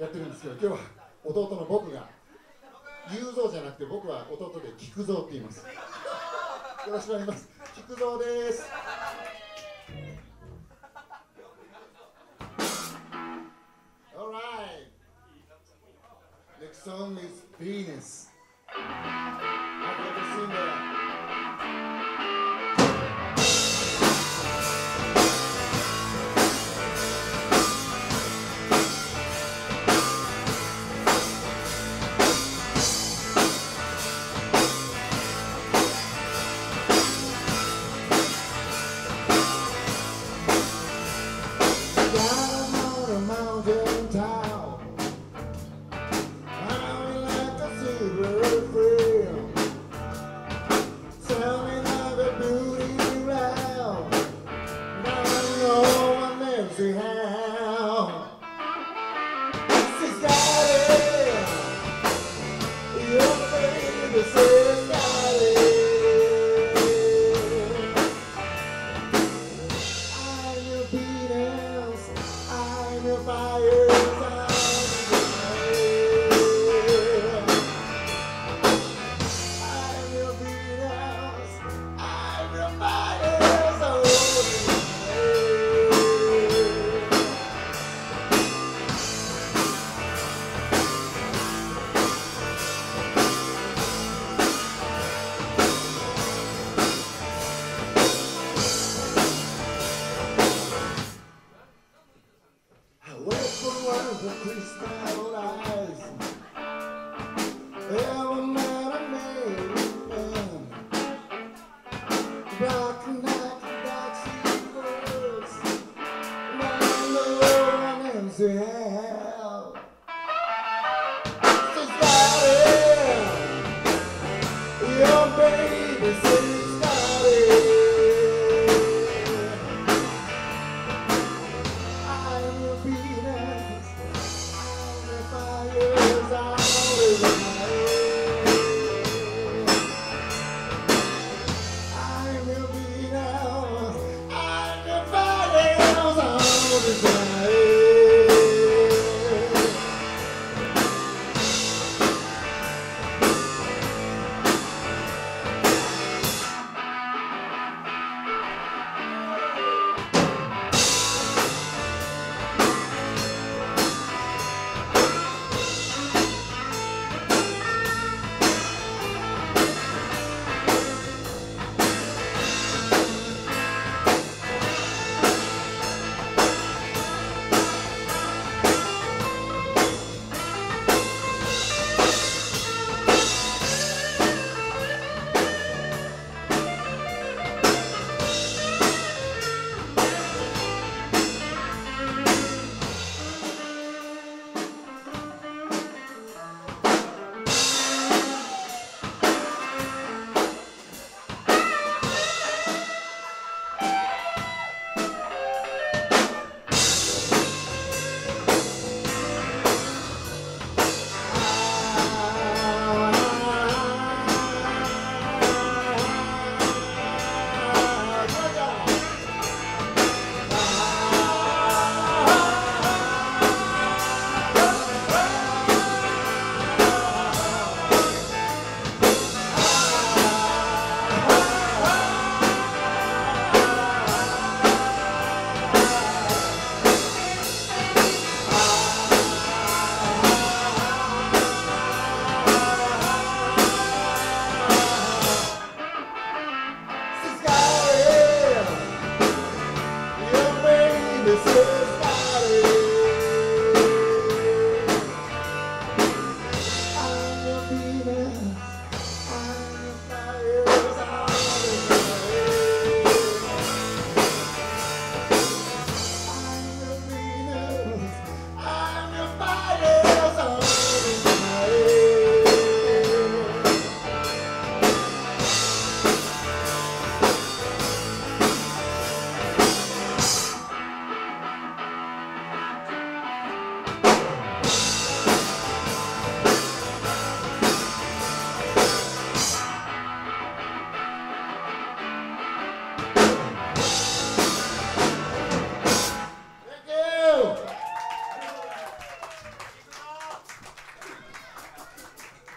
やってるんですけど今日は弟の僕が雄三じゃなくて僕は弟で菊蔵って言います。よろしくお願いします。菊蔵です。Alright. Next song is Venus. Have you ever seen that?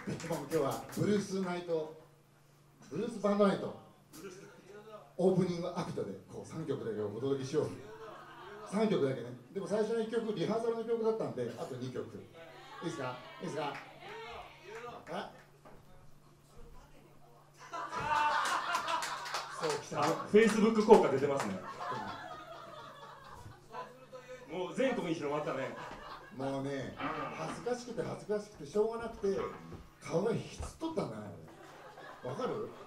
今日はブルースナイトブルースバンドナイト。オープニングアクトでこう3曲だけお届けしよう。3曲だけね。でも最初の1曲リハーサルの曲だったんであと2曲。いいですか？いいですか？あそう来た。あフェイスブック効果出てますね。もう全国に広まったね。もうね恥ずかしくて恥ずかしくてしょうがなくて顔がひつっとったんだねわかる「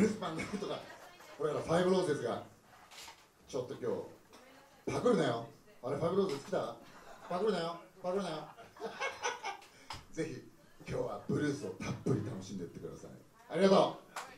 ルースマンドナイトが俺らファイブローゼスがちょっと今日パクるなよ。あれファイブローゼス来たパクるなよ。パクるなよ。ぜひ今日はブルースをたっぷり楽しんでいってください。ありがとう。